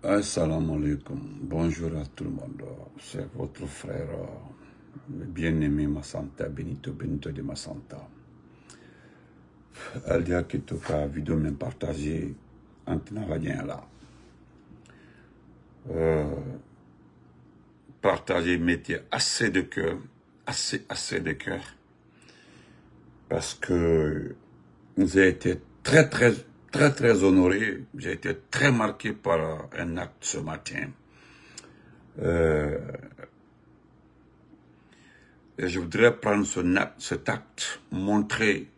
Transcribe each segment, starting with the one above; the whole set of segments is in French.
Assalamu alaikum. Bonjour à tout le monde. C'est votre frère, le bien-aimé Massanta, Benito Benito de Massanta. Aldia Kitoka, vidéo même partagée, Antina Radien là. Euh, partagez, mettez assez de cœur, assez, assez de cœur, parce que j'ai été très, très, très, très honoré, j'ai été très marqué par un acte ce matin. Euh, et je voudrais prendre ce cet acte, montrer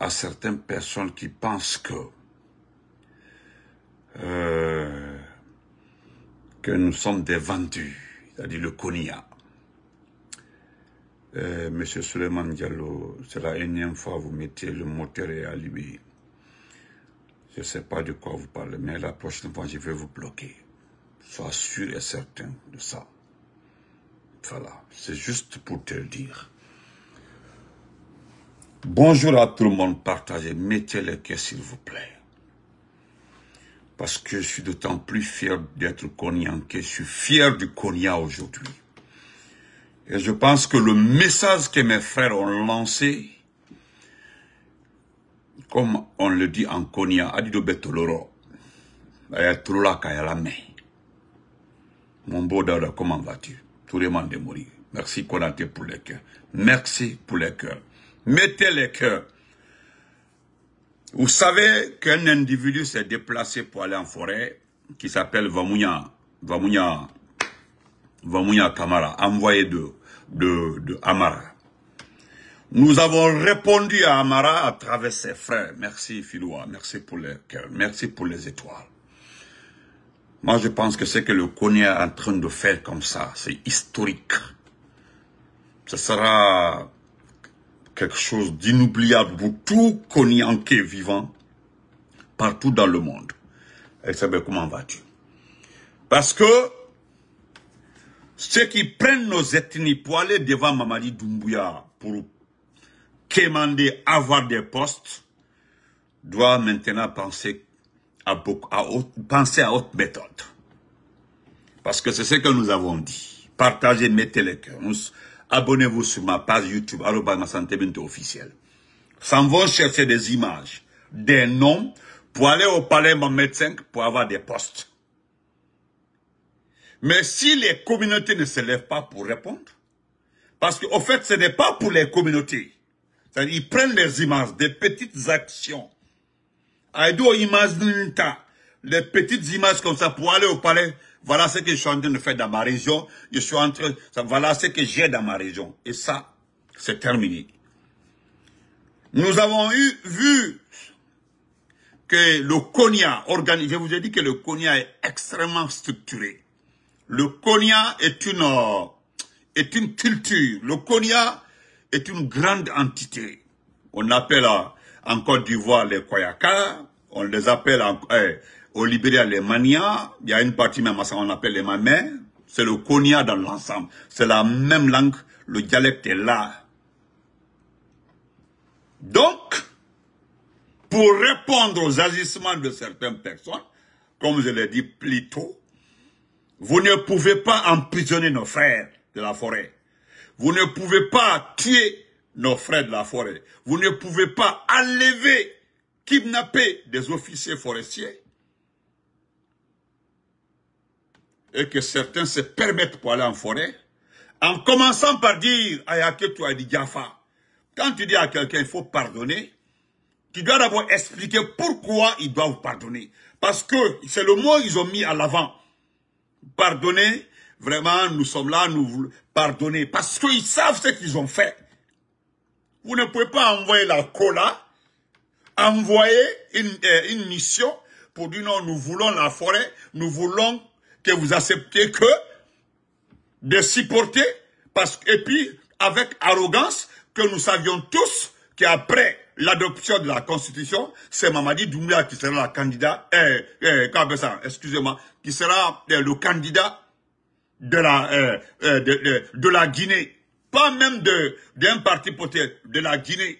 à certaines personnes qui pensent que euh, que nous sommes des vendus, c'est-à-dire le Konya. Euh, Monsieur Suleiman Diallo, c'est la énième fois que vous mettez le moteur et allumé. Je ne sais pas de quoi vous parlez, mais la prochaine fois, je vais vous bloquer. Sois sûr et certain de ça. Voilà, c'est juste pour te le dire. Bonjour à tout le monde, partagez, mettez les cœurs s'il vous plaît. Parce que je suis d'autant plus fier d'être que je suis fier du Konya aujourd'hui. Et je pense que le message que mes frères ont lancé, comme on le dit en Konya, Adido Betoloro, Ayatollah Kayalame. Mon beau Dada, comment vas-tu? Tout le monde est mourir. Merci Konate pour les cœurs. Merci pour les cœurs. Mettez les cœurs. Vous savez qu'un individu s'est déplacé pour aller en forêt, qui s'appelle Vamouya, Vamouya, Vamouya Kamara, envoyé de, de, de Amara. Nous avons répondu à Amara à travers ses frères. Merci Philoua, merci pour les cœurs, merci pour les étoiles. Moi, je pense que ce que le Konya est en train de faire comme ça, c'est historique. Ce sera quelque chose d'inoubliable pour tout Konyanké vivant partout dans le monde. Et comment vas-tu? Parce que ceux qui prennent nos ethnies pour aller devant Mamadi Doumbouya pour quémander, avoir des postes, doivent maintenant penser à, à penser à autre méthode. Parce que c'est ce que nous avons dit. Partagez, mettez les cœurs. Abonnez-vous sur ma page YouTube, Santé officiel. S'en vont chercher des images, des noms, pour aller au palais mon médecin pour avoir des postes. Mais si les communautés ne se lèvent pas pour répondre, parce qu'au fait, ce n'est pas pour les communautés. Ils prennent des images, des petites actions. Aïdo imagine les petites images comme ça pour aller au palais. Voilà ce que je suis en train de faire dans ma région. Je suis en train, voilà ce que j'ai dans ma région. Et ça, c'est terminé. Nous avons eu, vu que le organisé, je vous ai dit que le Konya est extrêmement structuré. Le Konya est une, est une culture. Le Konya est une grande entité. On appelle en Côte d'Ivoire les Koyaka, on les appelle en, eh, au Libéria les Mania, il y a une partie même on appelle les Mamais, c'est le Konya dans l'ensemble. C'est la même langue, le dialecte est là. Donc, pour répondre aux agissements de certaines personnes, comme je l'ai dit plus tôt, vous ne pouvez pas emprisonner nos frères de la forêt. Vous ne pouvez pas tuer nos frères de la forêt. Vous ne pouvez pas enlever, kidnapper des officiers forestiers. Et que certains se permettent pour aller en forêt. En commençant par dire à Yaketou Jaffa, quand tu dis à quelqu'un il faut pardonner, tu dois d'abord expliquer pourquoi ils doivent pardonner. Parce que c'est le mot qu'ils ont mis à l'avant. Pardonner, vraiment, nous sommes là, nous voulons pardonner. Parce qu'ils savent ce qu'ils ont fait. Vous ne pouvez pas envoyer la cola, envoyer une, euh, une mission pour dire non, nous voulons la forêt, nous voulons que vous acceptiez que de supporter, parce et puis avec arrogance, que nous savions tous qu'après l'adoption de la Constitution, c'est Mamadi Doumbia qui sera le candidat, eh, eh, excusez-moi, qui sera eh, le candidat de la, eh, eh, de, de, de, la Guinée. Pas même d'un parti peut-être, de la Guinée.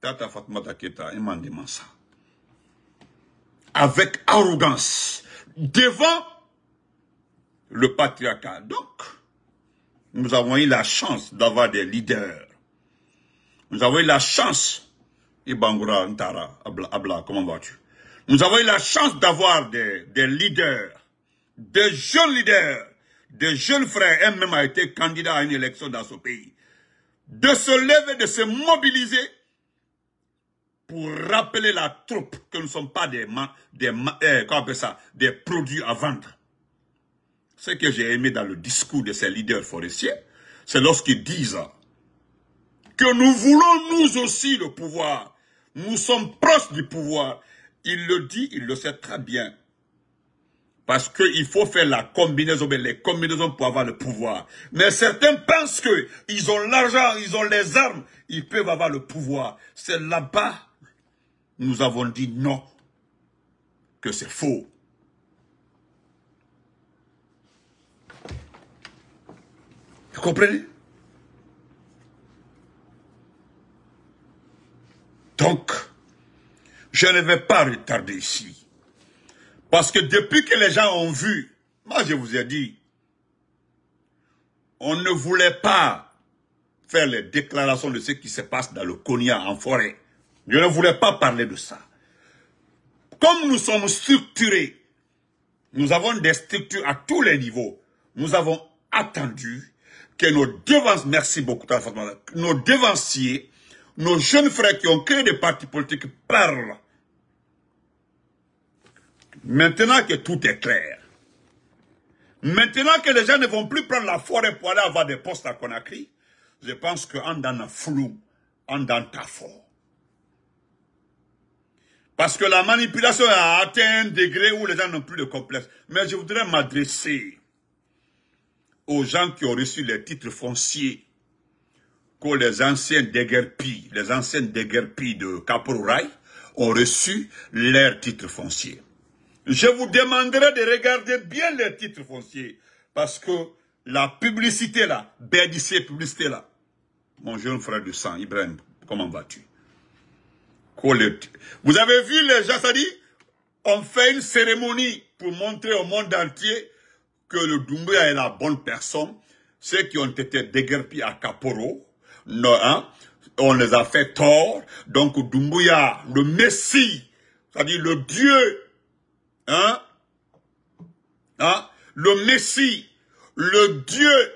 Tata Fatmata Keta, il ça. avec arrogance devant le patriarcat. Donc, nous avons eu la chance d'avoir des leaders. Nous avons eu la chance, Ibangura Ntara, Abla, comment vas-tu? Nous avons eu la chance d'avoir des, leaders, des jeunes leaders, des jeunes frères. Un même a été candidat à une élection dans ce pays. De se lever, de se mobiliser pour rappeler la troupe que nous ne sommes pas des, des, eh, ça, des produits à vendre. Ce que j'ai aimé dans le discours de ces leaders forestiers, c'est lorsqu'ils disent que nous voulons nous aussi le pouvoir. Nous sommes proches du pouvoir. Il le dit, il le sait très bien. Parce qu'il faut faire la combinaison, les combinaisons pour avoir le pouvoir. Mais certains pensent qu'ils ont l'argent, ils ont les armes, ils peuvent avoir le pouvoir. C'est là-bas nous avons dit non, que c'est faux. Vous comprenez? Donc, je ne vais pas retarder ici. Parce que depuis que les gens ont vu, moi je vous ai dit, on ne voulait pas faire les déclarations de ce qui se passe dans le Konya en forêt. Je ne voulais pas parler de ça. Comme nous sommes structurés, nous avons des structures à tous les niveaux. Nous avons attendu que nos devanciers, merci beaucoup, nos devanciers, nos jeunes frères qui ont créé des partis politiques parlent. Maintenant que tout est clair, maintenant que les gens ne vont plus prendre la forêt pour aller avoir des postes à Conakry, je pense qu'en dans un flou, en dans ta fort. Parce que la manipulation a atteint un degré où les gens n'ont plus de complexe. Mais je voudrais m'adresser aux gens qui ont reçu les titres fonciers que les anciens déguerpis, les anciennes déguerpis de Caporal ont reçu leurs titres fonciers. Je vous demanderai de regarder bien les titres fonciers parce que la publicité là, BDC publicité là, mon jeune frère de sang, Ibrahim, comment vas-tu? Vous avez vu les gens, ça dit, on fait une cérémonie pour montrer au monde entier que le Doumbouya est la bonne personne. Ceux qui ont été déguerpis à Caporo, non, hein, on les a fait tort. Donc Doumbouya, le Messie, c'est-à-dire le Dieu, hein, hein, le Messie, le Dieu,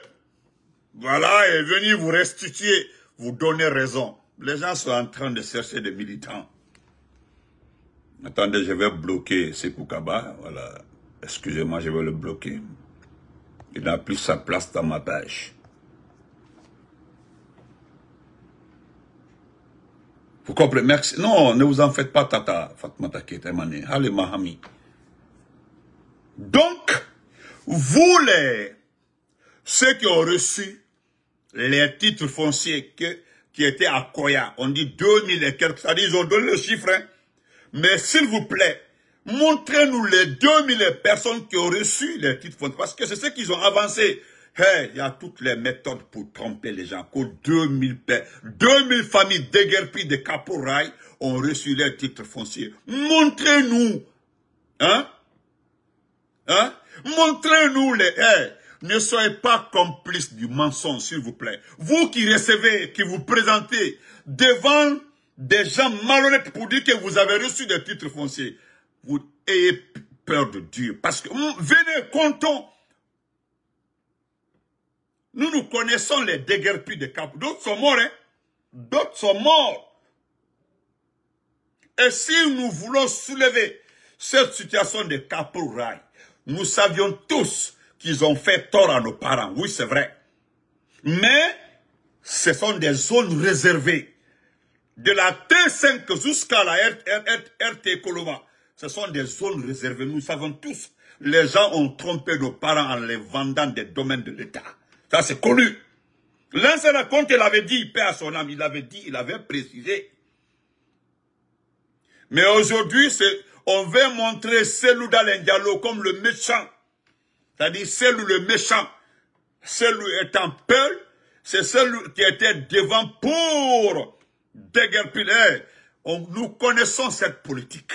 voilà, est venu vous restituer, vous donner raison. Les gens sont en train de chercher des militants. Attendez, je vais bloquer Kaba. Voilà. Excusez-moi, je vais le bloquer. Il n'a plus sa place dans ma page. Vous comprenez? Merci. Non, ne vous en faites pas, Tata Fatma Takete Allez, Mahami. Donc, vous les, ceux qui ont reçu les titres fonciers qui était à Koya. On dit 2000 et quelques. Dit, ils ont donné le chiffre. Hein. Mais s'il vous plaît, montrez-nous les 2000 personnes qui ont reçu les titres fonciers. Parce que c'est ce qu'ils ont avancé. il y a toutes les méthodes pour tromper les gens. Que 2000, 2000 familles déguerpies de Caporail ont reçu les titres fonciers. Montrez-nous. Hein? Hein? Montrez-nous les... Ne soyez pas complice du mensonge, s'il vous plaît. Vous qui recevez, qui vous présentez devant des gens malhonnêtes pour dire que vous avez reçu des titres fonciers, vous ayez peur de Dieu. Parce que, hum, venez, comptons. Nous, nous connaissons les déguerpis de Cap. D'autres sont morts, hein. D'autres sont morts. Et si nous voulons soulever cette situation de Rail, nous savions tous qu'ils ont fait tort à nos parents. Oui, c'est vrai. Mais ce sont des zones réservées. De la T5 jusqu'à la RT Coloma, ce sont des zones réservées. Nous savons tous, les gens ont trompé nos parents en les vendant des domaines de l'État. Ça, c'est connu. L'ancien compte, il avait dit, il paie à son âme, il avait dit, il avait précisé. Mais aujourd'hui, on veut montrer Selou Diallo comme le méchant. C'est-à-dire celui le méchant, celui étant peur, c'est celui qui était devant pour déguerpir. Nous connaissons cette politique.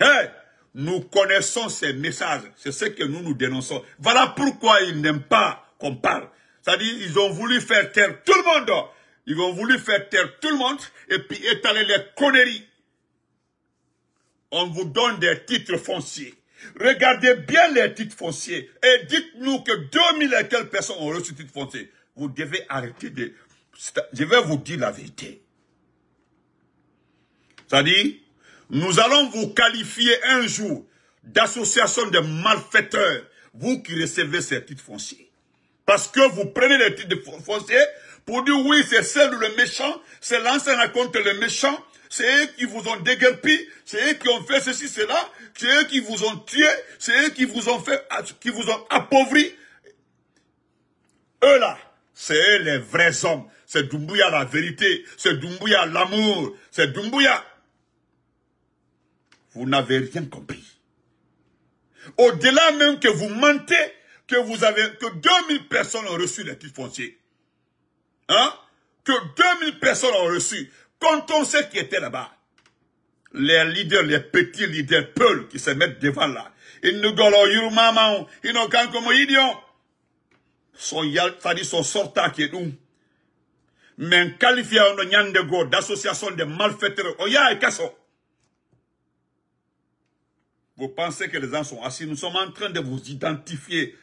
Hey, nous connaissons ces messages. C'est ce que nous nous dénonçons. Voilà pourquoi ils n'aiment pas qu'on parle. C'est-à-dire, ils ont voulu faire taire tout le monde. Ils ont voulu faire taire tout le monde et puis étaler les conneries. On vous donne des titres fonciers. Regardez bien les titres fonciers et dites-nous que 2000 et quelques personnes ont reçu titres fonciers. Vous devez arrêter de... Je vais vous dire la vérité. C'est-à-dire, nous allons vous qualifier un jour d'association de malfaiteurs, vous qui recevez ces titres fonciers. Parce que vous prenez les titres fonciers pour dire oui, c'est celle le méchant, c'est l'ancien contre le méchant, c'est eux qui vous ont déguerpi, c'est eux qui ont fait ceci, cela, c'est eux qui vous ont tué, c'est eux qui vous ont fait, qui vous ont appauvri. Eux là, c'est eux les vrais hommes. C'est Dumbuya la vérité, c'est Dumbuya l'amour, c'est Dumbuya. Vous n'avez rien compris. Au-delà même que vous mentez, que vous avez, que 2000 personnes ont reçu les titres fonciers. Hein? Que 2000 personnes ont reçu. Comptons ceux qui étaient là-bas. Les leaders, les petits leaders peuls qui se mettent devant là. Ils ne golo yurumama, ils n'ont qu'un comme idiot. Son yal, ça dit son sorta qui est nous. Mais qualifié en nyandego d'association de malfaiteurs, oya et kasso. Vous pensez que les gens sont assis. Nous sommes en train de vous identifier.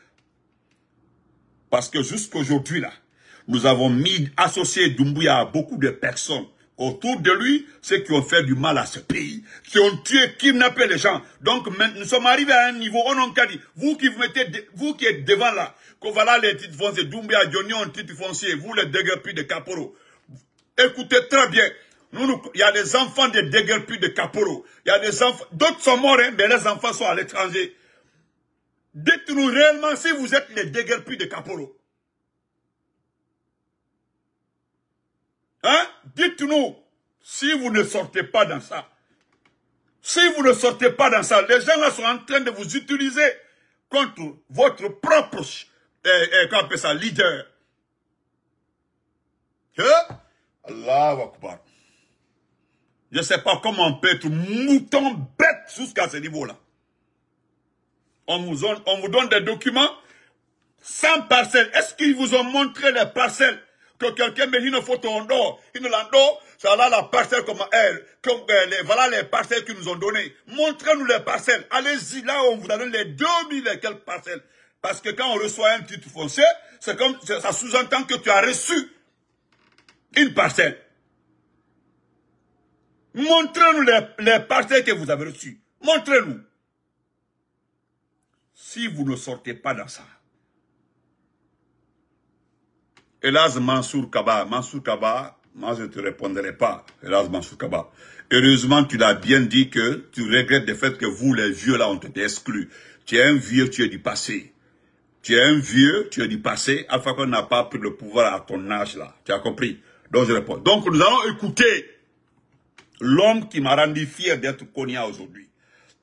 Parce que jusqu'aujourd'hui, là, nous avons mis, associé Dumbuya à beaucoup de personnes autour de lui, ceux qui ont fait du mal à ce pays, qui ont tué, kidnappé les gens. Donc, nous sommes arrivés à un niveau, on a dit, vous qui vous mettez, vous qui êtes devant là, que voilà les titres fonciers, Doumbia, Johnny ont titre foncier, vous les déguerpis de Caporo. Écoutez très bien, nous, il y a des enfants de déguerpis de Caporo. Il y a des enfants, d'autres sont morts, hein, mais les enfants sont à l'étranger. Dites-nous réellement si vous êtes les déguerpis de Caporo. Hein? Dites-nous si vous ne sortez pas dans ça. Si vous ne sortez pas dans ça, les gens là sont en train de vous utiliser contre votre propre eh, eh, ça, leader. Hein? Allah Akbar. Je ne sais pas comment on peut être mouton bête jusqu'à ce niveau-là. On vous, on vous donne des documents sans parcelles. Est-ce qu'ils vous ont montré les parcelles? Que quelqu'un met une photo en dos, une lando, ça là la parcelle comme elle, comme, euh, les, voilà les parcelles qu'ils nous ont données. Montrez-nous les parcelles. Allez-y là on vous donne les 2000 et quelques parcelles. Parce que quand on reçoit un titre foncier, c'est comme, ça sous-entend que tu as reçu une parcelle. Montrez-nous les parcelles que vous avez reçues. Montrez-nous. Si vous ne sortez pas dans ça, Hélas, Mansour Kaba, Mansour Kaba, moi je ne te répondrai pas. Hélas, Mansour Kaba. Heureusement, tu l'as bien dit que tu regrettes le fait que vous, les vieux, là, ont été exclus. Tu es un vieux, tu es du passé. Tu es un vieux, tu es du passé. Alpha qu'on n'a pas pris le pouvoir à ton âge, là. Tu as compris? Donc, je réponds. Donc, nous allons écouter l'homme qui m'a rendu fier d'être Konya aujourd'hui.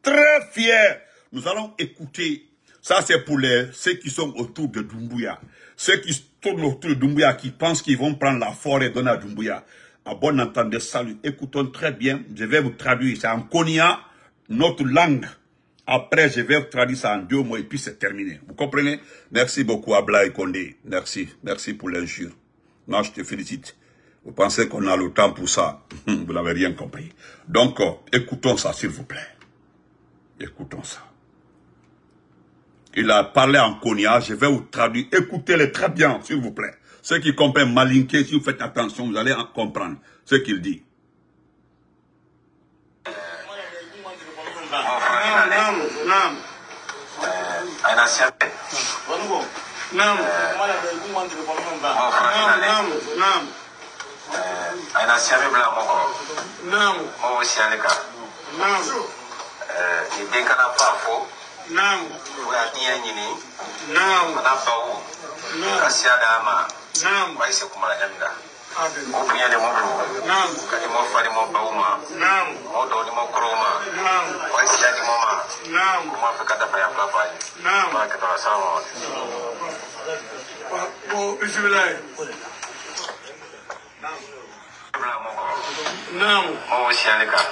Très fier. Nous allons écouter. Ça, c'est pour les, ceux qui sont autour de Dumbuya. Ceux qui autour de Dumbuya, qui pensent qu'ils vont prendre la forêt et donner à Dumbuya. À bon entendeur, salut. Écoutons très bien. Je vais vous traduire. C'est en Konya, notre langue. Après, je vais vous traduire ça en deux mots et puis c'est terminé. Vous comprenez? Merci beaucoup, Ablaï Kondé. Merci. Merci pour l'injure. Non, je te félicite. Vous pensez qu'on a le temps pour ça? Vous n'avez rien compris. Donc, euh, écoutons ça, s'il vous plaît. Écoutons ça. Il a parlé en Konya, je vais vous traduire. Écoutez-le très bien, s'il vous plaît. Ceux qui comprennent Malinké, si vous faites attention, vous allez comprendre ce qu'il dit. Naam. Fugatiya ɲini. Naam. Mana bawu. Naam. Ka siya d'a ma. Naam. Wa ise kumala ɲamina. O bonya ni mo bulu. Naam. Ka di mo fa ni mo bawu ma. Naam. Mo dɔw ni mo kɔrɔw ma. Naam. Wa ise ya di mo ma. Naam. O ma fɛ ka dafa ya fila fa ye. Naam. Ba kɛtɔ salamu Bon, bisimilayi. Naam. Mo siyani kan.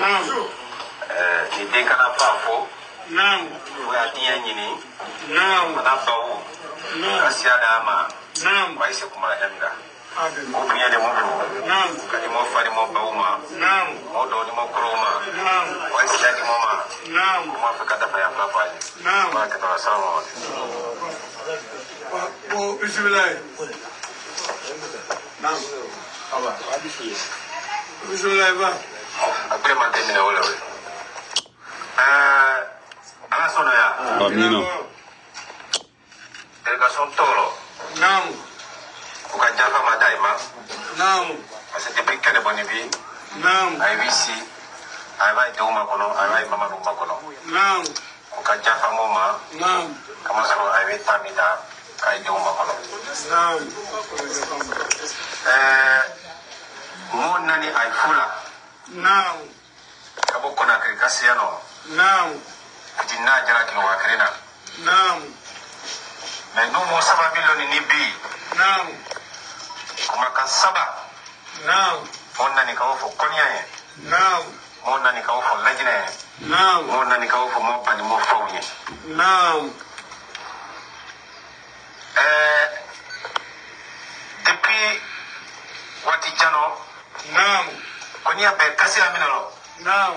Naam. Ni den den kana fa fo Naam. o y'a diɲɛ ɲini Naam. mana baw ka Naam. siya d'a ma Naam. wa ise kumala ɲamira Adil. o bonya de mo do Naam. ka di mo fa di mo baw ma Naam. mo dɔ di mo kɔrɔw ma Naam. wa siya di mo ma Naam. o ma fɛ ka dafa yan fa fa ye Naam. ba ka taa sama Ko bismillah. Naam. Bismillah ba. a bɛɛ ma tɛ minɛ o la up, you know. Naam.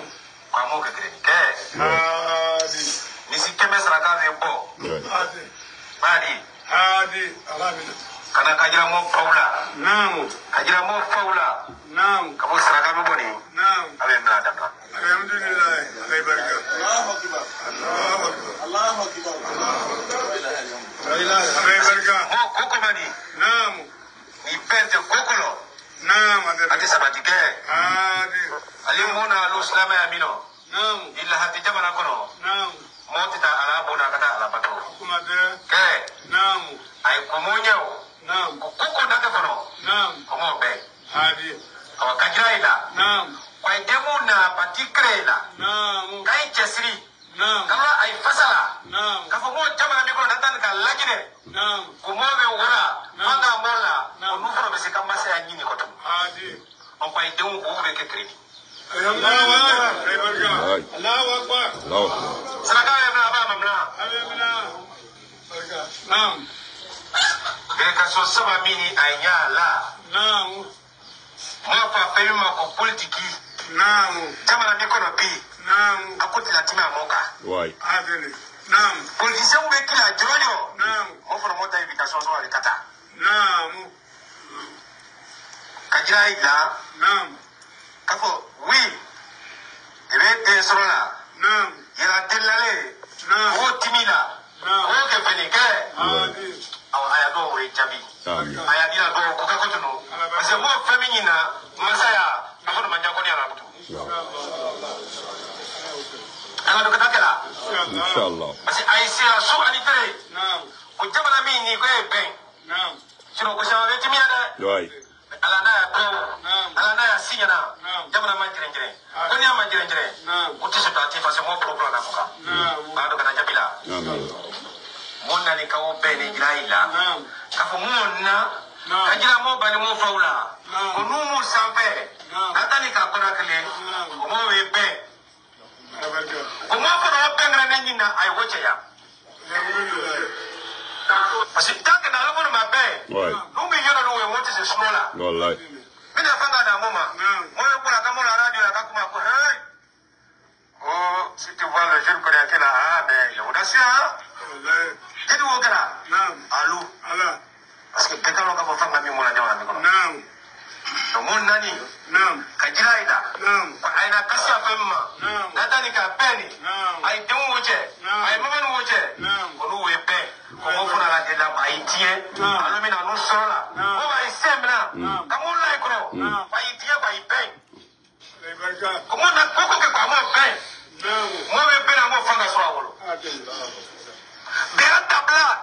ko a m'o kɛ kelen kɛ Hadi. ni si kɛmɛ saraka bɛ bɔ Hadi. baari Hadi. Alhamdulillah. ka na ka jira mo faw la Naam. ka jira mo faw la Naam. ka bɔ saraka bɛ bɔ nin Naam. a bɛ mina dabila Alhamdulillah. Allah barka. Allahu akbar. Allahu akbar. Allah barka. mo ko kɔma nin Naam. nin bɛɛ tɛ ko kɔnɔ Naam. a tɛ sabati kɛ Hadi. ale mun na lo silamɛya min nɔ Naam. i lahati jamana kɔnɔ Naam. mɔɔ tɛ taa ala bona ka taa ala bato Kuma de. kɛ Naam. a ye ko mun ɲɛ o Naam. ko ko ko datɛ kɔnɔ Naam. kɔmɔ bɛɛ Hadi. awa ka jira i la Naam. ko a ye den mun na pati kere i la Naam. k'a ye cɛsiri Naam. kama a ye fasa la Naam. k'a fɔ ko jamana min kɔnɔ na taa nin ka lajinɛ Naam. ko mɔɔ bɛ wara an ka mɔɔ la Naam. olu fana bɛ se ka masaya ɲini kɔtɔ Hadi. an ko a ye denw ko bɛ kɛ kiridi Alhamdulillah. Allah barka. Allahu akbar. Allahu saraka yɛ mina a b'a ma mina Alhamdulillah. Barka. Naam. délégation saba min ni a ye ɲa a la Naam. m'a fɔ a fɛn min ma ko politiki Naam. jamana min kɔnɔ bi Naam. a ko tila tɛmɛ a mɔ kan Why? Adili. Naam. politisiyɛnw bɛ kila jɔnjɔ Naam. o fana m'o ta invitation sɔrɔ ale ka taa Naam. ka jira i la Naam. k'a fɔ wi i bɛ den sɔrɔ la Naam. yɛrɛ delilalen Naam. o timi la Naam. o kɛ fini kɛ Hadi. awɔ a y'a dɔw o ye jaabi Amin. a y'a dila dɔw ko kɛ ko tunu parce que m'o fɛn min ɲina masaya a fɔ ma diya ko ne yɛrɛ kutu an ka dɔ ka taa Inshallah. Inshallah. parce que a ye sera so ani tere ko jamana min ni ko ye bɛn sinon ko caman bɛ timiya dɛ ala n'a y'a dɔn ala n'a y'a si ɲɛna jamana ma jɛrɛnjɛrɛn ko n'i y'a ma jɛrɛnjɛrɛn Naam. o tɛ sɔrɔ a tɛ parce que mɔɔ bolo na ko kan k'a dɔn ka na jaabi la mun nani ka o bɛɛ de jira i la k'a fɔ mun na ka jira mɔɔ bani mun faw la o n'u mu sanfɛ ka taa ni k'a kɔnɔ kelen o mɔɔ ye bɛn kuma kono wabbengana ne ñinna ay woccaya parce que tant que na revono ma bee ɗum mi yono ɗum e wotte se smola. Mine fanga na moma. Moyo ɓura kamola radio ya kakuma ko hey! O si tu vois le jeune connais kela a mais yawdasi a jedi wo gara alu parce que bekalo kafo fanga mi mona jawla mi kono to mon nani ka jira i la a ye na kisi a fɛn min ma n'a ta nin k'a bɛɛ nin a ye denw wo cɛ a ye mɔmɛni wo cɛ olu wo ye bɛɛ mɔgɔw fana ka gɛlɛya ma a y'i tiɲɛ alo min na n'u sɔrɔ la o b'a ye sɛn min na ka mun la i kɔrɔ a y'i tiɲɛ k'a y'i bɛɛ o ma na koko kɛ k'a m'o bɛɛ mɔgɔ bɛ bɛɛ la a m'o fan ka sɔrɔ a bolo bɛn a dabila.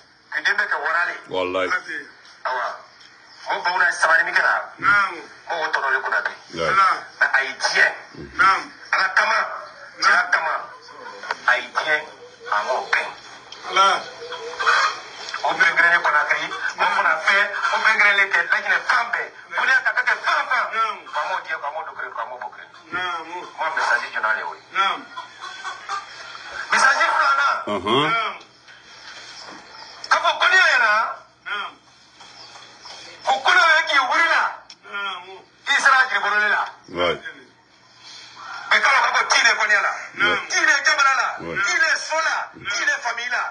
Naam. ki den bɛ kɛ warale Wallahi. Ati. awa mo baw na sabari min kɛra Naam. mo o tɔnɔ de kunna bi Ouais. Ala. mɛ a ye diɲɛ Naam. ala kama cɛya kama a ye diɲɛ a m'o gɛn Ala. o bɛnkɛrɛnnen kɔnakiri o fana fɛn o bɛnkɛrɛnnen kɛ lajinɛ fan bɛɛ o de y'a ka kɛ fan fan Naam. faamaw diɲɛ faamaw do kiri faamaw b'o kiri Naam. mo mesaji jɔna de o ye Naam. mesaji filanan Uh-huh. Naam. k'a fɔ kɔniya ɲɛna Naam. ko kɔniya ye k'i wulila Naam. k'i sera jiribololi la Ouais. bɛɛ k'a dɔn k'a fɔ tii de kɔniya la Naam. tii de jamana la Ouais. tii de so la tii de famille la Ouais. Naam. mɛ mɔgɔ tɛ wulila ten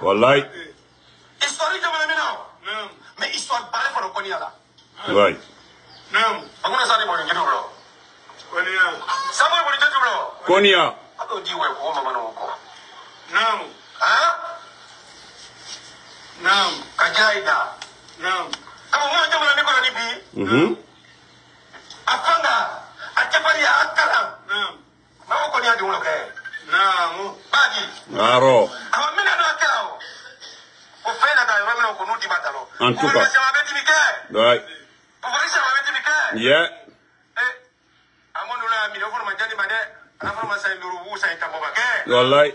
o Wallahi. histoire jamana min na o Naam. mɛ histoire baara fana kɔniya la Ouais. Naam. a kuna sa ni bɔnni jiri wulɔ Kɔniya. sabu ye bɔnni jiri wulɔ Konya. a t'o di kɔ han ka yi da Jamana kɔnɔ ni bi Mhm. a fanga a a kalan kɔni y'a kɛ kɛra o o fɛn na ka yɔrɔ min na o ko n'u di ma ta lɔ. En tout cas. Gouvernement caman bɛ dimi kɛ. Ouais. pouvoir caman bɛ dimi kɛ. Yeah. Eh, a ma n'u la minɛ o fana ma jaabi ma dɛ. Ala fana ma san duuru u san tan bɔ ma kɛ. Wallahi.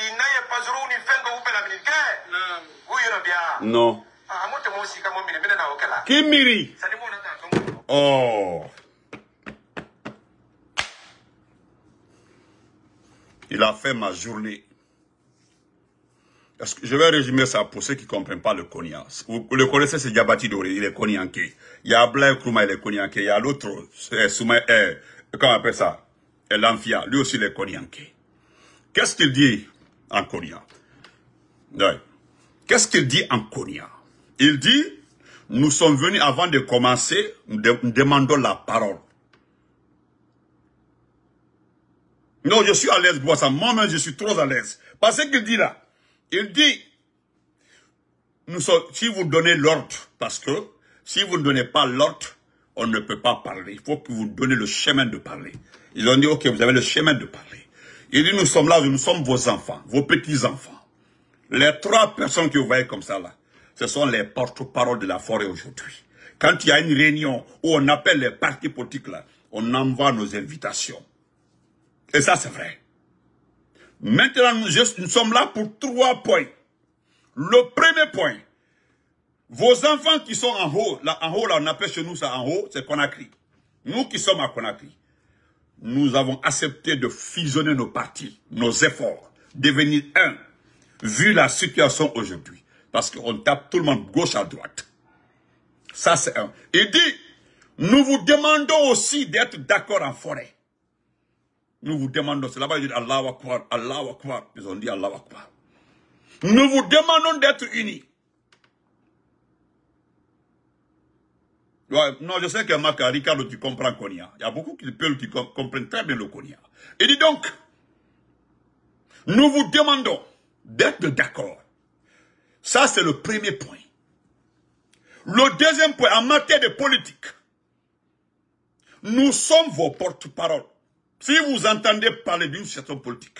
I n'a ye passerew ni fɛn dɔw bɛɛ la minɛ kɛ Naam. u yɛrɛ bi yan Non. a m'o tɛmɛ o si ka mɔ minɛ minɛ na o kɛla Kimiri. sani m'o na ta dɔn Oh. Il a fait ma journée. Je vais résumer ça pour ceux qui ne comprennent pas le Konya. Vous, le connaissez, c'est Diabati Doré, il est Konyanké. Il y a Blair Kruma, il est Konyanké. Il y a l'autre, c'est eh, comment on appelle ça? Eh, L'Amphia, lui aussi il est Konyanké. Qu'est-ce qu'il dit en Konya? Qu'est-ce qu'il dit en Konya? Il dit, nous sommes venus avant de commencer, nous, de- nous demandons la parole. Non, je suis à l'aise. Moi-même, je suis trop à l'aise. Parce qu'il dit là, il dit, nous si vous donnez l'ordre, parce que si vous ne donnez pas l'ordre, on ne peut pas parler. Il faut que vous donnez le chemin de parler. Ils ont dit, ok, vous avez le chemin de parler. Il dit, nous sommes là, nous sommes vos enfants, vos petits-enfants. Les trois personnes que vous voyez comme ça là, ce sont les porte-parole de la forêt aujourd'hui. Quand il y a une réunion où on appelle les partis politiques là, on envoie nos invitations. Et ça, c'est vrai. Maintenant, nous, sommes là pour trois points. Le premier point, vos enfants qui sont en haut, là, en haut, là, on appelle chez nous ça en haut, c'est Conakry. Nous qui sommes à Conakry, nous avons accepté de fusionner nos partis, nos efforts, devenir un, vu la situation aujourd'hui. Parce qu'on tape tout le monde gauche à droite. Ça, c'est un. Il dit, nous vous demandons aussi d'être d'accord en forêt. Nous vous demandons, c'est là-bas, il dit Allah Akbar, Allah Akbar. Ils ont dit Allah Akbar. Nous vous demandons d'être unis. Non, je sais que Marc, Ricardo, tu comprends Konya. Il y a beaucoup qui peuvent, qui com- comprennent très bien le Konya. Il dit donc, nous vous demandons d'être d'accord. Ça, c'est le premier point. Le deuxième point, en matière de politique, nous sommes vos porte-parole. Si vous entendez parler d'une situation politique,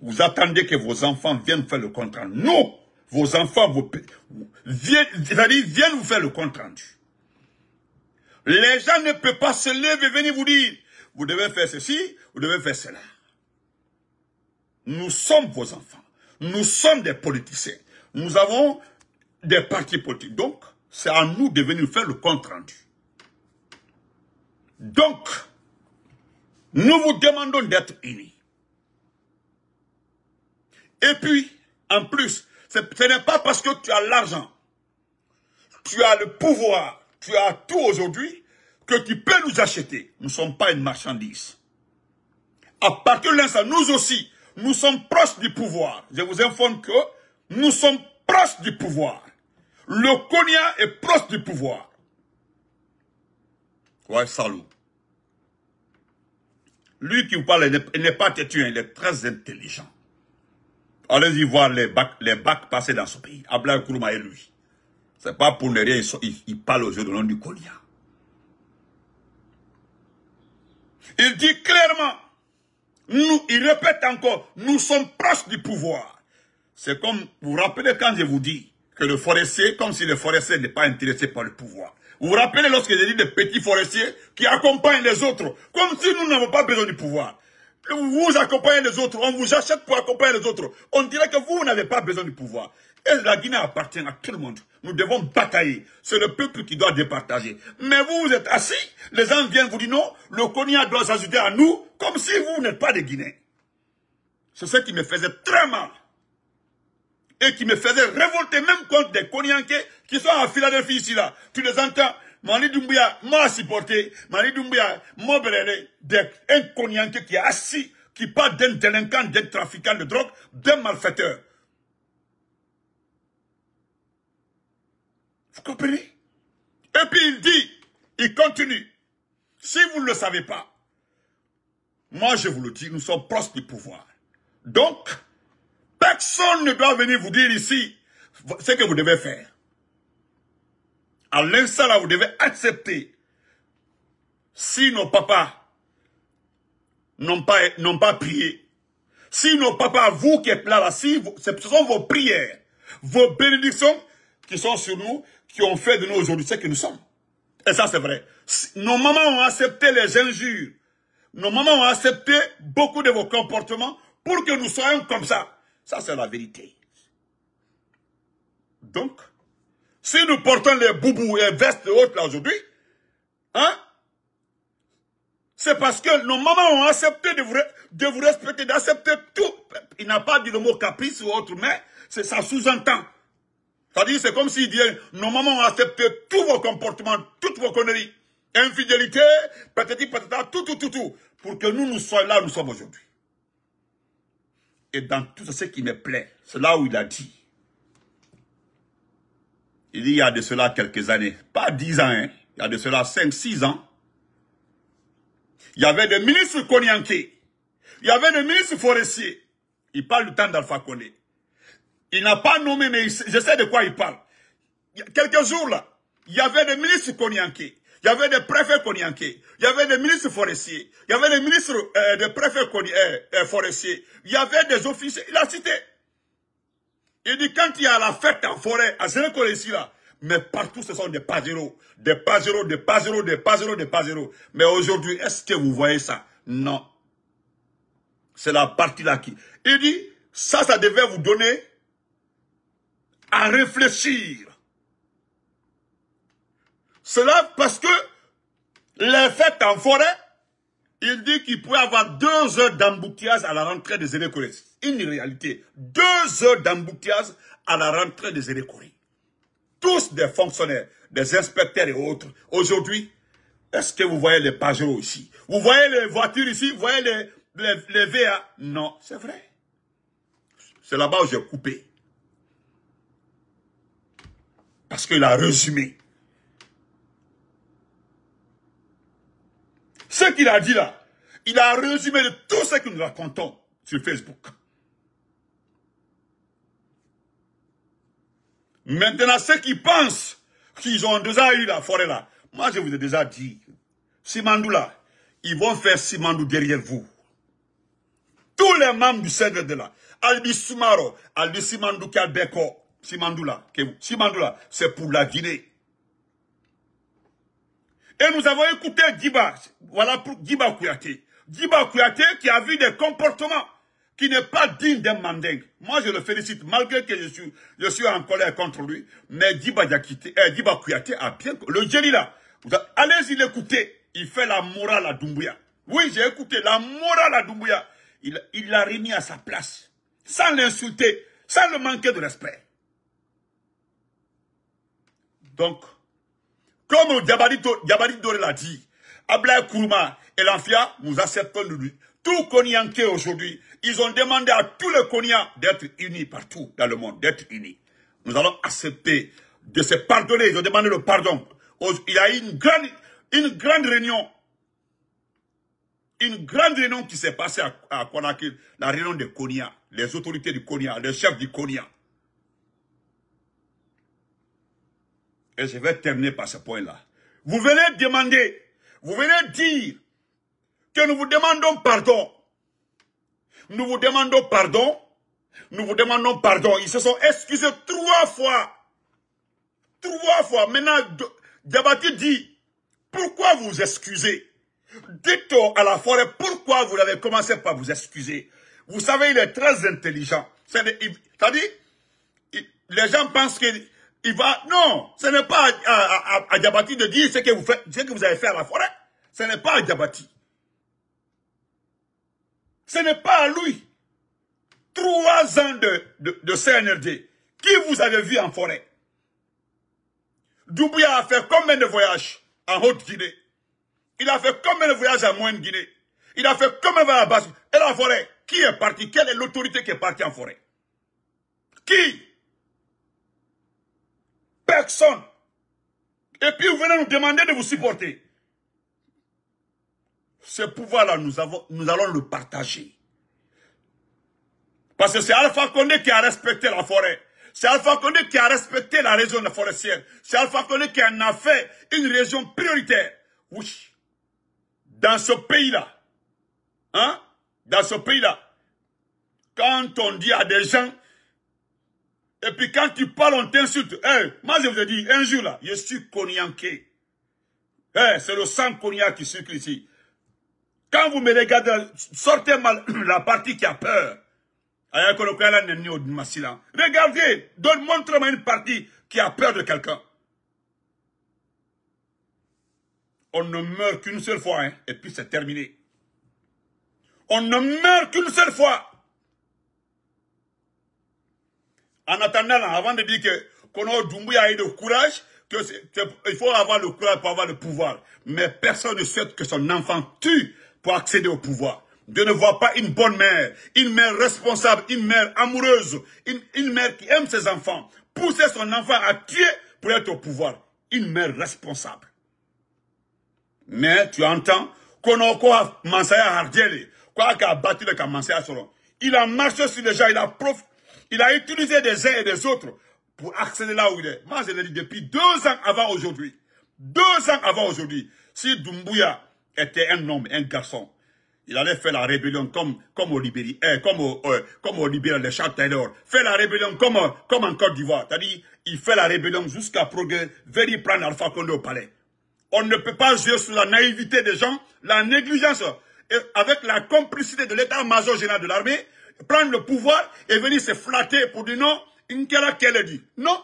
vous attendez que vos enfants viennent faire le compte rendu. Nous, vos enfants, pe- viennent, viennent vous faire le compte rendu. Les gens ne peuvent pas se lever et venir vous dire, vous devez faire ceci, vous devez faire cela. Nous sommes vos enfants. Nous sommes des politiciens. Nous avons des partis politiques. Donc, c'est à nous de venir faire le compte rendu. Donc, Nous vous demandons d'être unis. Et puis, en plus, ce n'est pas parce que tu as l'argent, tu as le pouvoir, tu as tout aujourd'hui, que tu peux nous acheter. Nous ne sommes pas une marchandise. À partir de l'instant, nous aussi, nous sommes proches du pouvoir. Je vous informe que nous sommes proches du pouvoir. Le Konya est proche du pouvoir. Ouais, salut. Lui qui vous parle, il n'est pas têtu, il est très intelligent. Allez-y voir les bacs, les bacs passer dans ce pays. Abla Kourouma et lui. C'est pas pour ne rien, il, parle aux yeux de nom du Konya. Il dit clairement, il répète encore, nous sommes proches du pouvoir. C'est comme, vous vous rappelez quand je vous dis que le forestier, comme si le forestier n'est pas intéressé par le pouvoir. Vous vous rappelez lorsque j'ai dit des petits forestiers qui accompagnent les autres, comme si nous n'avons pas besoin du pouvoir. Vous accompagnez les autres, on vous achète pour accompagner les autres. On dirait que vous n'avez pas besoin du pouvoir. Et la Guinée appartient à tout le monde. Nous devons batailler. C'est le peuple qui doit départager. Mais vous, vous êtes assis, les gens viennent vous dire non, le Konya doit s'ajouter à nous, comme si vous n'êtes pas des Guinéens. C'est ce qui me faisait très mal. Et qui me faisait révolter même contre des Konyankais qui sont à Philadelphie ici là. Tu les entends Mali Doumbouya m'a supporté. Mali Doumbouya m'a un Konyankais qui est assis, qui parle d'un délinquant, d'un trafiquant de drogue, d'un malfaiteur. Vous comprenez? Et puis il dit, il continue. Si vous ne le savez pas, moi je vous le dis, nous sommes proches du pouvoir. Donc, personne ne doit venir vous dire ici ce que vous devez faire. À l'instant là, vous devez accepter. Si nos papas n'ont pas, pas prié, si nos papas, vous qui êtes là, là si ce sont vos prières, vos bénédictions qui sont sur nous, qui ont fait de nous aujourd'hui ce que nous sommes. Et ça, c'est vrai. Nos mamans ont accepté les injures. Nos mamans ont accepté beaucoup de vos comportements pour que nous soyons comme ça. Ça, c'est la vérité. Donc, si nous portons les boubous et vestes hautes là aujourd'hui, hein, c'est parce que nos mamans ont accepté de vous, respecter, d'accepter tout. Il n'a pas dit le mot caprice ou autre, mais ça sous-entend. C'est-à-dire, c'est comme s'il disait, nos mamans ont accepté tous vos comportements, toutes vos conneries. Infidélité, patati patata, tout, tout, tout, tout. Pour que nous, nous soyons là où nous sommes aujourd'hui. Et dans tout ce qui me plaît, c'est là où il a dit. Il y a de cela quelques années, pas dix ans, hein, il y a de cela cinq, six ans, il y avait des ministres Konyanké, il y avait des ministres forestiers. Il parle du temps d'Alpha Kone. Il n'a pas nommé, mais je sais de quoi il parle. quelques jours là, il y avait des ministres Konyanké, il y avait des préfets Konyanké, il y avait des ministres forestiers, il y avait des ministres, euh, des préfets euh, euh, forestiers, il y avait des officiers, il a cité. Il dit quand il y a la fête en forêt, à Sénéco ici là, mais partout ce sont des pageros, des pageros, des pageros, des pageros, des pageros. Mais aujourd'hui, est-ce que vous voyez ça? Non. C'est la partie là qui... Il dit, ça, ça devait vous donner à réfléchir. Cela parce que les fêtes en forêt, il dit qu'il pouvait avoir deux heures d'embouteillage à la rentrée des Élécorés. Une réalité. Deux heures d'embouteillage à la rentrée des Élécorés. Tous des fonctionnaires, des inspecteurs et autres. Aujourd'hui, est-ce que vous voyez les Pajero ici? Vous voyez les voitures ici? Vous voyez les, les, les VA Non, c'est vrai. C'est là-bas où j'ai coupé. Parce qu'il a résumé. Ce qu'il a dit là, il a résumé de tout ce que nous racontons sur Facebook. Maintenant, ceux qui pensent qu'ils ont déjà eu la forêt là, moi je vous ai déjà dit, Simandou là, ils vont faire Simandou derrière vous. Tous les membres du centre de là, Albi Soumaro, Albi Simandou Kalbeko, Simandoula, Simandoula, c'est pour la Guinée. Et nous avons écouté Giba, voilà pour Giba Kouyaté. Giba Kouyaté qui a vu des comportements qui n'est pas digne d'un mandingue. Moi, je le félicite, malgré que je suis, je suis en colère contre lui. Mais Giba Diakité, eh, Giba Kouyaté a bien... Le génie là, allez-y l'écouter. Il fait la morale à Doumbouya. Oui, j'ai écouté. La morale à Doumbouya, il l'a remis à sa place. Sans l'insulter, sans le manquer de respect. Donc, comme Diabadi Dore l'a dit, Ablaï Kourouma et l'Anfia, nous acceptons lui. Tout Konyanké aujourd'hui, ils ont demandé à tous les Konyans d'être unis partout dans le monde, d'être unis. Nous allons accepter de se pardonner, ils ont demandé le pardon. Il y a une grande, une grande réunion, une grande réunion qui s'est passée à, à la réunion des Konya, les autorités du Konya, les chefs du Konya. Et je vais terminer par ce point-là. Vous venez demander, vous venez dire que nous vous demandons pardon. Nous vous demandons pardon. Nous vous demandons pardon. Ils se sont excusés trois fois. Trois fois. Maintenant, Diabati dit, pourquoi vous excusez? Dites à la forêt pourquoi vous avez commencé par vous excuser? Vous savez, il est très intelligent. C'est-à-dire, les gens pensent que il va... Non, ce n'est pas à, Diabati de dire ce que, vous que vous avez fait à la forêt. Ce n'est pas à Diabati. Ce n'est pas à lui. Trois ans de, de, CNRD. Qui vous avez vu en forêt Doubouya a fait combien de voyages en Haute-Guinée? Il a fait combien de voyages en Moyenne-Guinée? Il a fait combien de voyages à Basse Et la forêt Qui est parti Quelle est l'autorité qui est partie en forêt? Qui Personne. Et puis vous venez nous demander de vous supporter. Ce pouvoir-là, nous, nous allons le partager. Parce que c'est Alpha Condé qui a respecté la forêt. C'est Alpha Condé qui a respecté la région forestière. C'est Alpha Condé qui en a fait une région prioritaire. Oui. Dans ce pays-là. Hein? Dans ce pays-là. Quand on dit à des gens et puis quand tu parles, on t'insulte. Eh, moi je vous ai dit, un jour là, je suis cognaqué. Eh, c'est le sang cognac qui circule ici. Quand vous me regardez, sortez mal la partie qui a peur. Regardez, donne, montre-moi une partie qui a peur de quelqu'un. On ne meurt qu'une seule fois, hein, et puis c'est terminé. On ne meurt qu'une seule fois. En attendant, avant de dire que Kono Doumbouya a eu le courage, qu'il faut avoir le courage pour avoir le pouvoir. Mais personne ne souhaite que son enfant tue pour accéder au pouvoir. Je ne vois pas une bonne mère, une mère responsable, une mère amoureuse, une, mère qui aime ses enfants, pousser son enfant à tuer pour être au pouvoir. Une mère responsable. Mais tu entends, Konoko Mansaya Hardjeli, quoi a battu le Kamansaya Solo. Il a marché sur les gens, il a prof, il a utilisé des uns et des autres pour accéder là où il est. Moi, je l'ai dit depuis deux ans avant aujourd'hui. Deux ans avant aujourd'hui. Si Doumbouya était un homme, un garçon, il allait faire la rébellion comme, comme au Libéria, eh, comme au, euh, comme au Charles Taylor. Faire la rébellion comme, comme en Côte d'Ivoire. C'est-à-dire, il fait la rébellion jusqu'à progrès, venir prendre Alpha Condé au palais. On ne peut pas jouer sur la naïveté des gens, la négligence, avec la complicité de l'état-major général de l'armée, prendre le pouvoir et venir se flatter pour dire non, Nkela qu'elle dit. Non.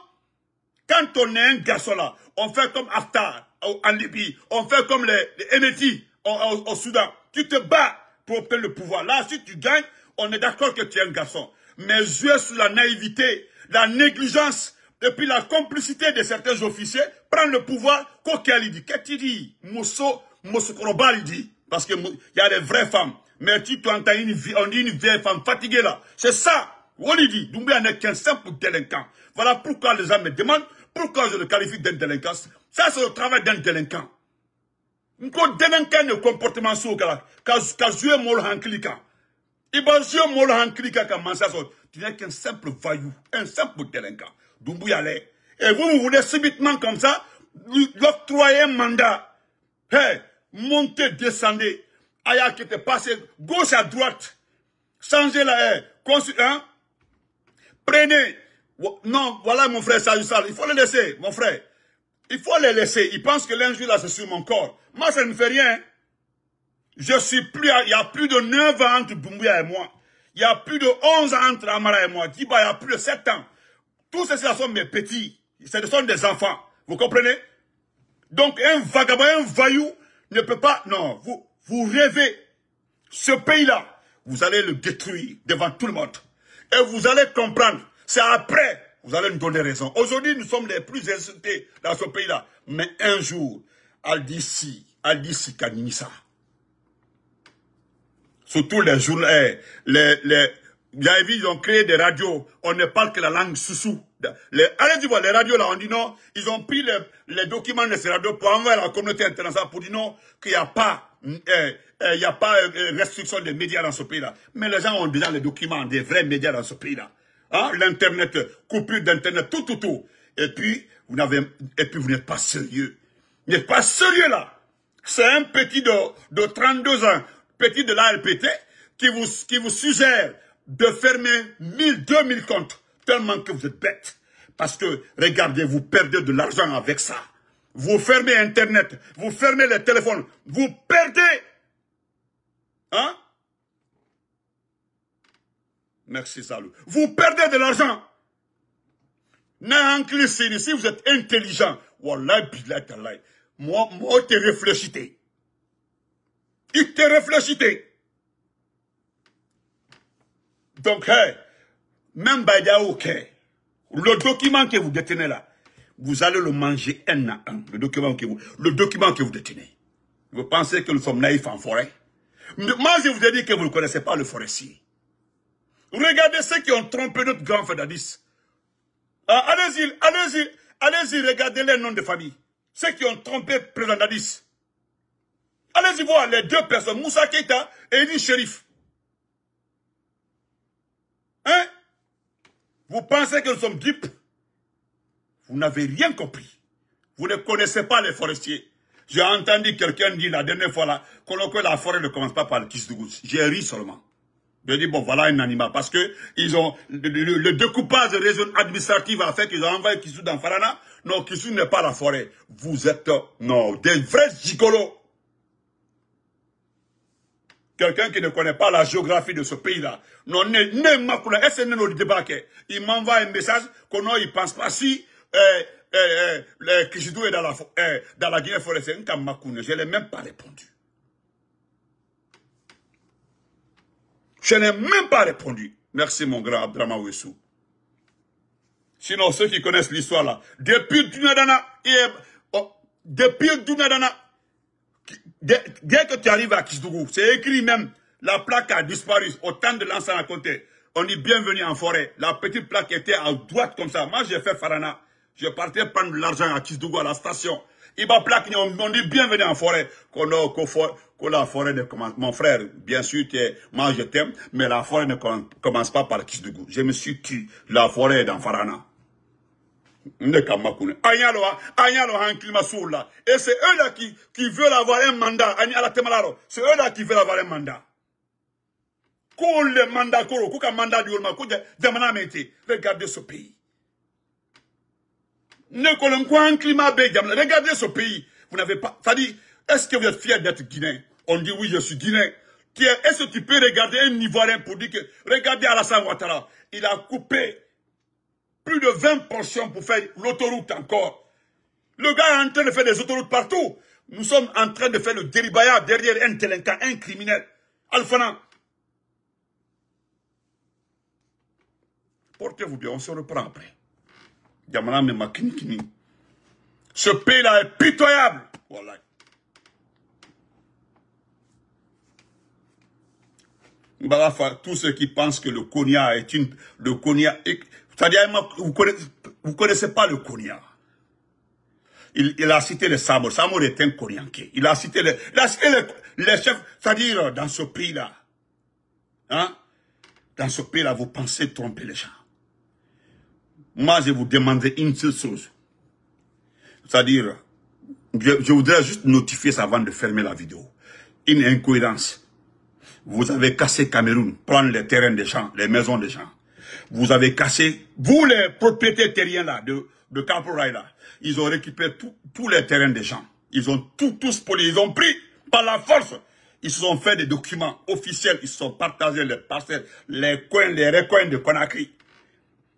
Quand on est un garçon là, on fait comme Haftar en Libye, on fait comme les, les au, Soudan. Tu te bats pour obtenir le pouvoir. Là, si tu gagnes, on est d'accord que tu es un garçon. Mais jouer sur la naïveté, la négligence, et puis la complicité de certains officiers, prendre le pouvoir, quoi qu'il dit. Qu'est-ce qu'il dit? Mosso, Mosso il dit. Parce qu'il y a des vraies femmes. Mais tu entends une, on dit une vieille femme fatiguée là. C'est ça. On dit, Doumbia n'est qu'un simple délinquant. Voilà pourquoi les gens me demandent pourquoi je le qualifie d'un délinquant. Ça, c'est le travail d'un délinquant. Un délinquant ne comportement sous Quand jouer mon hanklika. Il va jouer mon hanklika comme ça. Tu n'es qu'un simple voyou, un simple délinquant. Doumbouya l'est. Et vous, vous voulez subitement comme ça, l'octroyer un mandat. Montez, descendez. Aya qui était passé gauche à droite. Changez la. Hein? Prenez. Non, voilà mon frère Sajusal. Il faut le laisser, mon frère. Il faut le laisser. Il pense que l'injure là, c'est sur mon corps. Moi, ça ne fait rien. Je suis plus, il y a plus de 9 ans entre Bumbuya et moi. Il y a plus de 11 ans entre Amara et moi. Diba, il y a plus de 7 ans. Tous ces là sont mes petits. Ce sont des enfants. Vous comprenez? Donc, un vagabond, un vaillou ne peut pas, non, vous, vous rêvez Ce pays-là, vous allez le détruire devant tout le monde. Et vous allez comprendre. C'est après, vous allez nous donner raison. Aujourd'hui, nous sommes les plus insultés dans ce pays-là. Mais un jour, Aldissi, Aldissi Kanimisa, surtout les journaux, eh, les, les, vous avez vu, ils ont créé des radios, on ne parle que la langue soussou. allez-y voir, les radios là, on dit non, ils ont pris les, les documents de ces radios pour envoyer à la communauté internationale pour dire non, qu'il n'y a pas, eh, eh, il y a pas euh, restriction des médias dans ce pays-là. Mais les gens ont déjà les documents des vrais médias dans ce pays-là. Hein? L'internet, coupure d'internet, tout, tout, tout. Et puis, vous n'avez, et puis vous n'êtes pas sérieux. Vous n'êtes pas sérieux là. C'est un petit de, de 32 ans, petit de l'ALPT, qui vous, qui vous suggère de fermer 1000, 2000 comptes, tellement que vous êtes bête. Parce que, regardez, vous perdez de l'argent avec ça. Vous fermez Internet, vous fermez les téléphones, vous perdez. Hein? Merci, salut. Vous perdez de l'argent. Si vous êtes intelligent, Wallah, moi, moi, te réfléchité. Il te réfléchité. Donc, même Baïda ok, le document que vous détenez là, vous allez le manger un à un, le document que vous, le document que vous détenez. Vous pensez que nous sommes naïfs en forêt? Moi, je vous ai dit que vous ne connaissez pas le forestier. Regardez ceux qui ont trompé notre grand frère Dadis. Ah, allez-y, allez-y, allez-y, regardez les noms de famille. Ceux qui ont trompé président Dadis. Allez-y voir les deux personnes, Moussa Keita et Edith Sherif. Hein? Vous pensez que nous sommes dupes? Vous n'avez rien compris. Vous ne connaissez pas les forestiers. J'ai entendu quelqu'un dire la dernière fois là, que la forêt ne commence pas par le Kisdougou. J'ai ri seulement. J'ai dit, bon, voilà un animal. Parce que ils ont, le, découpage de réseau administratif a fait qu'ils ont envoyé Kissou dans Farana. Non, Kissou n'est pas la forêt. Vous êtes, non, des vrais gigolos. Quelqu'un qui ne connaît pas la géographie de ce pays-là. Non, ne, ne débarquer Il m'envoie un message qu'on ne pense pas si, euh, euh, le Kishidou est dans la, euh, dans la Guinée forestière. Je n'ai même pas répondu. Je n'ai même pas répondu. Merci mon grand Abdrama Wessou. Sinon, ceux qui connaissent l'histoire là, depuis Dunadana, oh, depuis Dunadana, Dès, que tu arrives à Kisdougou, c'est écrit même, la plaque a disparu au temps de l'ancien à. On dit bienvenue en forêt. La petite plaque était à droite comme ça. Moi, j'ai fait Farana. Je partais prendre l'argent à Kisdougou à la station. Il m'a plaque, on dit bienvenue en forêt. Qu'on que la forêt ne commence. Mon frère, bien sûr, moi je t'aime, mais la forêt ne commence pas par Kisdougou. Je me suis tué. La forêt est dans Farana là et c'est eux là qui qui veulent avoir un mandat c'est eux là qui veulent avoir un mandat ko le mandat ko ka mandat du regardez ce pays ne kolon ko hankilima be jamla regardez ce pays vous n'avez pas est-ce que vous êtes fier d'être guinéen? On dit oui je suis guinéen est-ce que tu peux regarder un Ivoirien pour dire que regardez Alassane Ouattara il a coupé plus de 20 portions pour faire l'autoroute encore. Le gars est en train de faire des autoroutes partout. Nous sommes en train de faire le déribaya derrière un délinquant, un criminel. Alphana. Portez-vous bien, on se reprend après. Ce pays-là est pitoyable. Voilà. tous ceux qui pensent que le Konya est une... Le. C'est-à-dire, vous vous connaissez pas le Konya. Il, a cité les Samor. Samor est un Konyanké. Il a cité les, les, les chefs. C'est-à-dire, dans ce pays-là, hein, dans ce pays-là, vous pensez tromper les gens. Moi, je vous demanderai une seule chose. C'est-à-dire, je, voudrais juste notifier ça avant de fermer la vidéo. Une incohérence. Vous avez cassé Cameroun, prendre les terrains des gens, les maisons des gens. Vous avez cassé, vous les propriétaires terriens là, de, de Caporal là, ils ont récupéré tous les terrains des gens. Ils ont tout, tous poli, ils ont pris par la force. Ils se sont fait des documents officiels, ils se sont partagés les parcelles, les coins, les recoins de Conakry.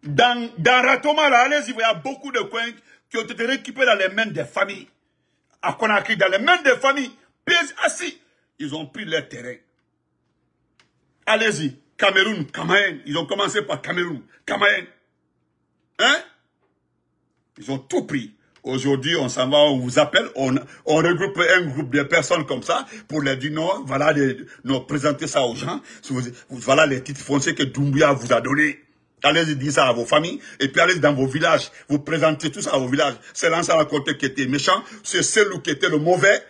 Dans, dans Ratoma, là, allez-y, il y a beaucoup de coins qui ont été récupérés dans les mains des familles. À Conakry, dans les mains des familles, assis. Ils ont pris leurs terrains. Allez-y. Cameroun, Cameroun. Ils ont commencé par Cameroun. Cameroun. Hein? Ils ont tout pris. Aujourd'hui, on s'en va, on vous appelle, on, on regroupe un groupe de personnes comme ça pour leur dire non, voilà, les, présenter ça aux gens. Voilà les titres fonciers que Doumbia vous a donnés. Allez-y dire ça à vos familles, et puis allez dans vos villages, vous présentez tout ça à vos villages. C'est l'ancien côté qui était méchant, c'est celui qui était le mauvais,